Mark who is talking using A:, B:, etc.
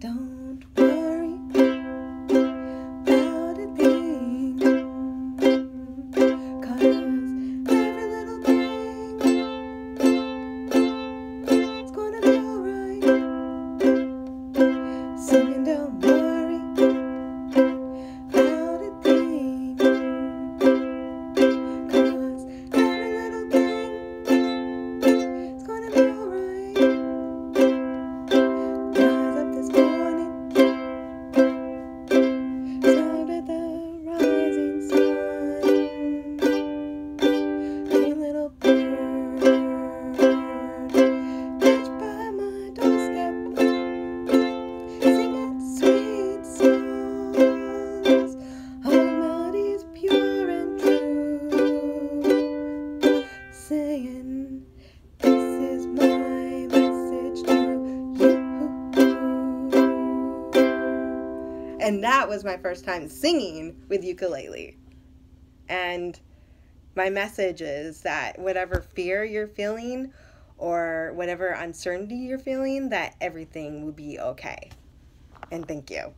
A: Don't saying. This is my message to you. And that was my first time singing with ukulele. And my message is that whatever fear you're feeling or whatever uncertainty you're feeling, that everything will be okay. And thank you.